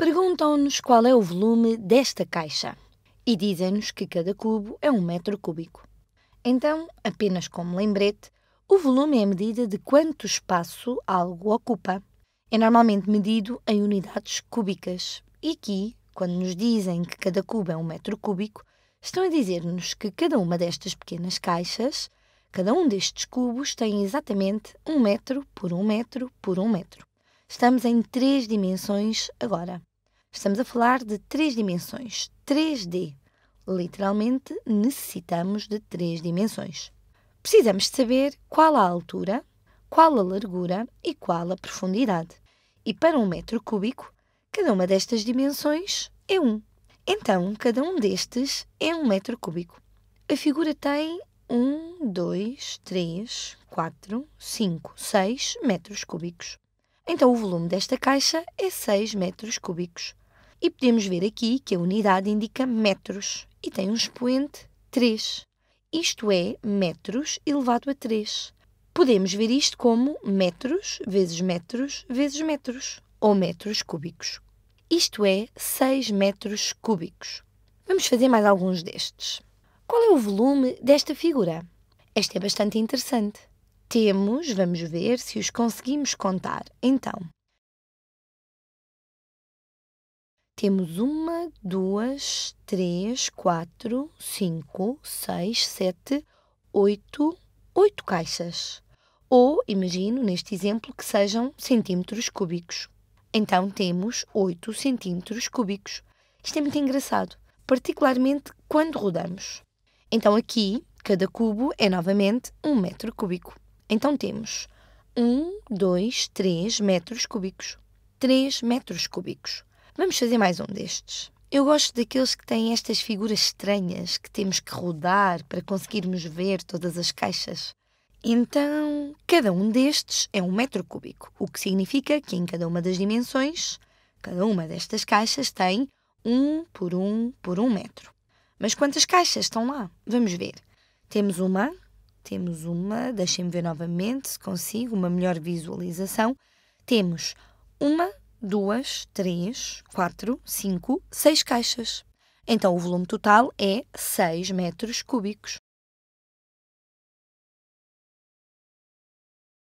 Perguntam-nos qual é o volume desta caixa e dizem-nos que cada cubo é um metro cúbico. Então, apenas como lembrete, o volume é a medida de quanto espaço algo ocupa. É normalmente medido em unidades cúbicas. E aqui, quando nos dizem que cada cubo é um metro cúbico, estão a dizer-nos que cada uma destas pequenas caixas, cada um destes cubos tem exatamente um metro por um metro por um metro. Estamos em três dimensões agora. Estamos a falar de três dimensões, 3D. Literalmente, necessitamos de três dimensões. Precisamos de saber qual a altura, qual a largura e qual a profundidade. E para um metro cúbico, cada uma destas dimensões é um. Então, cada um destes é um metro cúbico. A figura tem 1, 2, 3, 4, 5, 6 metros cúbicos. Então, o volume desta caixa é 6 metros cúbicos. E podemos ver aqui que a unidade indica metros e tem um expoente 3. Isto é metros elevado a 3. Podemos ver isto como metros vezes metros vezes metros, ou metros cúbicos. Isto é 6 metros cúbicos. Vamos fazer mais alguns destes. Qual é o volume desta figura? Esta é bastante interessante. Temos, vamos ver se os conseguimos contar. Então, temos uma, duas, três, quatro, cinco, seis, sete, oito, oito caixas. Ou, imagino, neste exemplo, que sejam centímetros cúbicos. Então temos 8 centímetros cúbicos. Isto é muito engraçado, particularmente quando rodamos. Então aqui, cada cubo é novamente um metro cúbico. Então temos 1, 2, 3 metros cúbicos. 3 metros cúbicos. Vamos fazer mais um destes. Eu gosto daqueles que têm estas figuras estranhas que temos que rodar para conseguirmos ver todas as caixas. Então, cada um destes é um metro cúbico, o que significa que em cada uma das dimensões, cada uma destas caixas tem um por um por um metro. Mas quantas caixas estão lá? Vamos ver. Temos uma, temos uma, deixem-me ver novamente se consigo uma melhor visualização. Temos uma, duas, três, quatro, cinco, seis caixas. Então o volume total é 6 metros cúbicos.